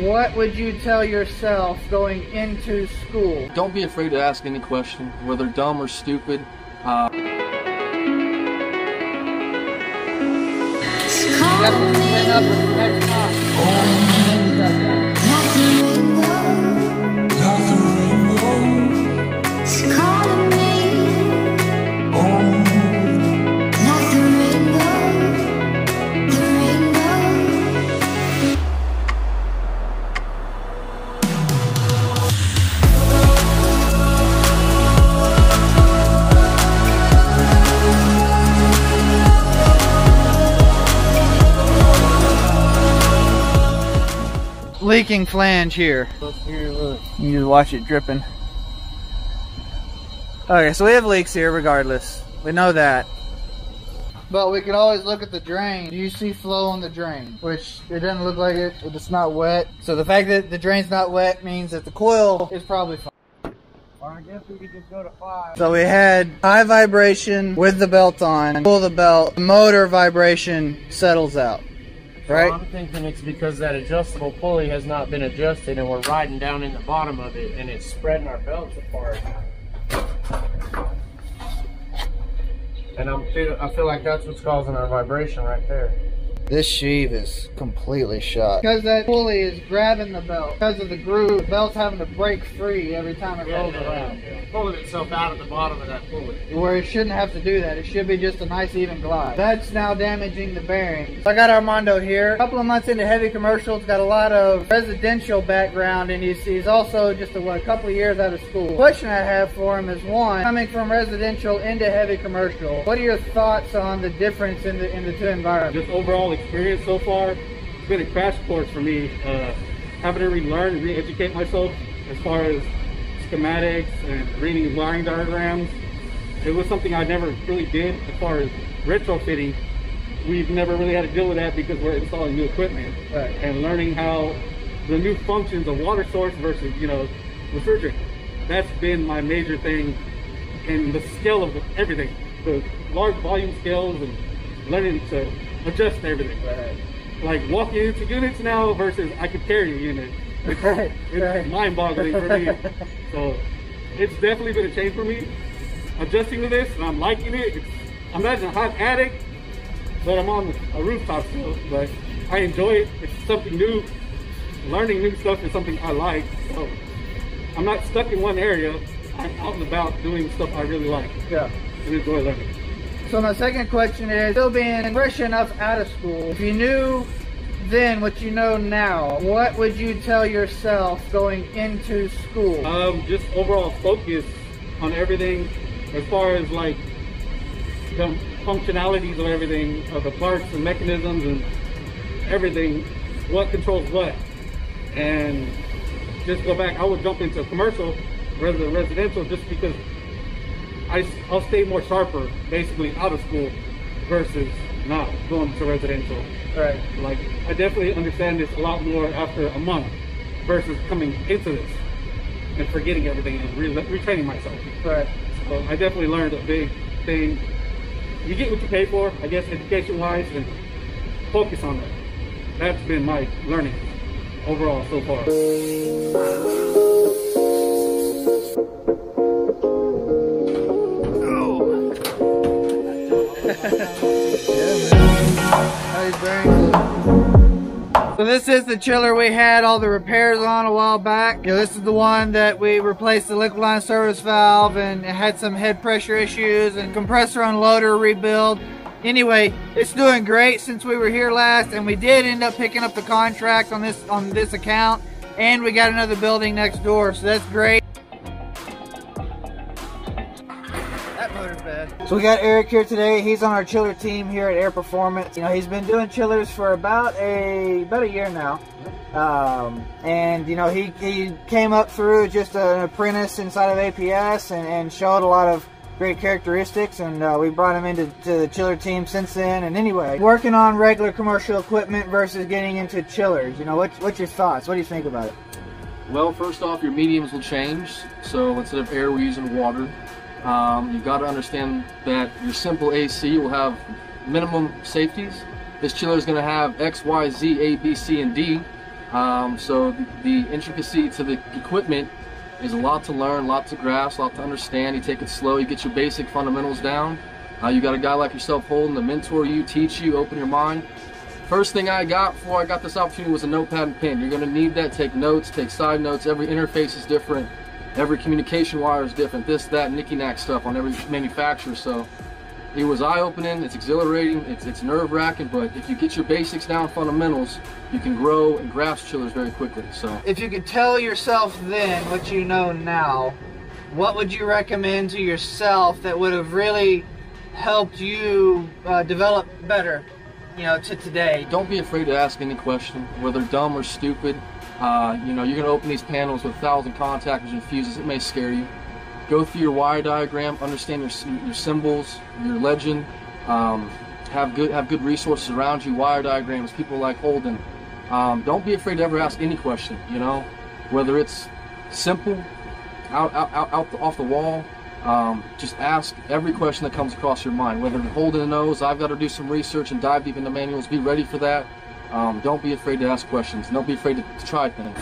What would you tell yourself going into school? Don't be afraid to ask any question, whether dumb or stupid. Uh, Definitely stand Leaking flange here. here, look. You just watch it dripping. Okay, so we have leaks here regardless. We know that. But we can always look at the drain. Do you see flow on the drain? Which it doesn't look like it. It's not wet. So the fact that the drain's not wet means that the coil is probably fine. Or I guess we could just go to five. So we had high vibration with the belt on. Pull the belt, the motor vibration settles out. Right? I'm thinking it's because that adjustable pulley has not been adjusted and we're riding down in the bottom of it and it's spreading our belts apart. And I'm feel, I feel like that's what's causing our vibration right there. This sheave is completely shot. Because that pulley is grabbing the belt. Because of the groove, the belt's having to break free every time it rolls around. Pulling itself out of the bottom of that pulley. Where it shouldn't have to do that. It should be just a nice even glide. That's now damaging the bearings. I got Armando here. A couple of months into heavy commercials. Got a lot of residential background and he's, he's also just a, what, a couple of years out of school. question I have for him is one, coming from residential into heavy commercial, what are your thoughts on the difference in the, in the two environments? just overall experience so far, it's been a crash course for me. Uh, having to relearn and re-educate myself as far as schematics and reading wiring diagrams. It was something I never really did as far as retrofitting. We've never really had to deal with that because we're installing new equipment Right. and learning how the new functions of water source versus, you know, refrigerant. That's been my major thing and the scale of everything. The large volume scales and learning to adjust everything. Uh, like walking into units now versus I could carry a unit. It's, Right, it's right. mind-boggling for me. So it's definitely been a change for me. Adjusting to this and I'm liking it. It's, I'm not in a hot attic, but I'm on a rooftop still. But I enjoy it. It's something new. Learning new stuff is something I like. So I'm not stuck in one area. I'm out and about doing stuff I really like Yeah. and enjoy learning. So my second question is, still being fresh enough out of school, if you knew then what you know now, what would you tell yourself going into school? Um, just overall focus on everything as far as like the functionalities of everything, of the parts and mechanisms and everything, what controls what. And just go back, I would jump into commercial rather than residential just because I, I'll stay more sharper basically out of school versus not going to residential. right. Like, I definitely understand this a lot more after a month versus coming into this and forgetting everything and re- retraining myself. Right. So I definitely learned a big thing. You get what you pay for, I guess, education-wise, and focus on that. That's been my learning overall so far. This is the chiller we had all the repairs on a while back. This is the one that we replaced the liquid line service valve and it had some head pressure issues and compressor unloader rebuild. Anyway, it's doing great since we were here last and we did end up picking up the contract on this on this account and we got another building next door, so that's great. Bad. So we got Eric here today. He's on our chiller team here at Air Performance. You know, he's been doing chillers for about a about a year now. Um, and you know, he, he came up through just an apprentice inside of APS and, and showed a lot of great characteristics and uh, we brought him into to the chiller team since then and anyway working on regular commercial equipment versus getting into chillers you know what, what's your thoughts what do you think about it Well, first off, your mediums will change. So instead of air, we're using water. Um, you've got to understand that your simple AC will have minimum safeties. This chiller is going to have X, Y, Z, A, B, C, and D. Um, so the, the intricacy to the equipment is a lot to learn, a lot to grasp, a lot to understand. You take it slow, you get your basic fundamentals down. Uh, you got a guy like yourself Holden to mentor you, teach you, open your mind. First thing I got before I got this opportunity was a notepad and pen. You're gonna need that, take notes, take side notes. Every interface is different. Every communication wire is different. This, that, nicky knack stuff on every manufacturer. So it was eye-opening, it's exhilarating, it's, it's nerve-wracking, but if you get your basics down, fundamentals, you can grow and grasp chillers very quickly. So If you could tell yourself then what you know now, what would you recommend to yourself that would have really helped you uh, develop better, you know, to today? don't be afraid to ask any question, whether dumb or stupid. Uh, you know, you're gonna open these panels with thousand contactors and fuses, it may scare you. Go through your wire diagram, understand your, your symbols, your legend, um, have good have good resources around you, wire diagrams, people like Holden. Um, don't be afraid to ever ask any question, you know, whether it's simple, out, out, out, out the, off the wall, um, just ask every question that comes across your mind. Whether Holden knows, I've got to do some research and dive deep into manuals, be ready for that. Um, don't be afraid to ask questions. Don't be afraid to, to try things.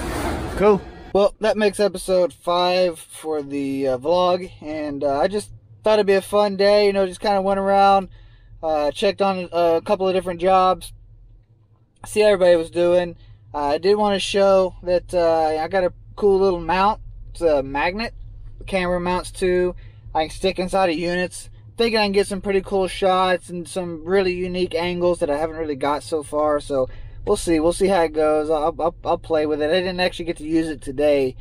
Cool. Well, that makes episode five for the uh, vlog, and uh, I just thought it'd be a fun day. You know, just kind of went around, uh, checked on a couple of different jobs, see how everybody was doing. Uh, I did want to show that uh, I got a cool little mount. It's a magnet. The camera mounts too. I can stick inside of units. Thinking I can get some pretty cool shots and some really unique angles that I haven't really got so far. So we'll see. We'll see how it goes. I'll, I'll, I'll play with it. I didn't actually get to use it today,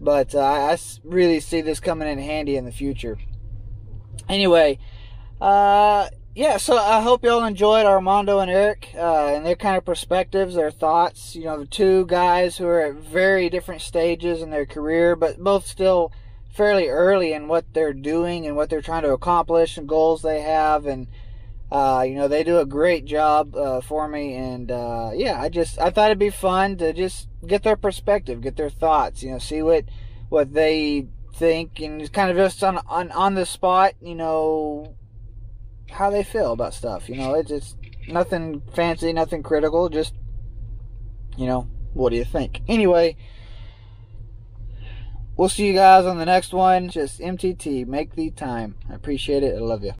but uh, I really see this coming in handy in the future. Anyway, uh, yeah, so I hope y'all enjoyed Armando and Eric uh, and their kind of perspectives, their thoughts. You know, the two guys who are at very different stages in their career, but both still fairly early in what they're doing and what they're trying to accomplish and goals they have. And, uh, you know, they do a great job uh, for me. And, uh, yeah, I just, I thought it'd be fun to just get their perspective, get their thoughts, you know, see what, what they think and it's kind of just on, on, on the spot, you know, how they feel about stuff. You know, it's it's nothing fancy, nothing critical. Just you know, what do you think? Anyway, we'll see you guys on the next one. Just MTT, make the time. I appreciate it. I love you.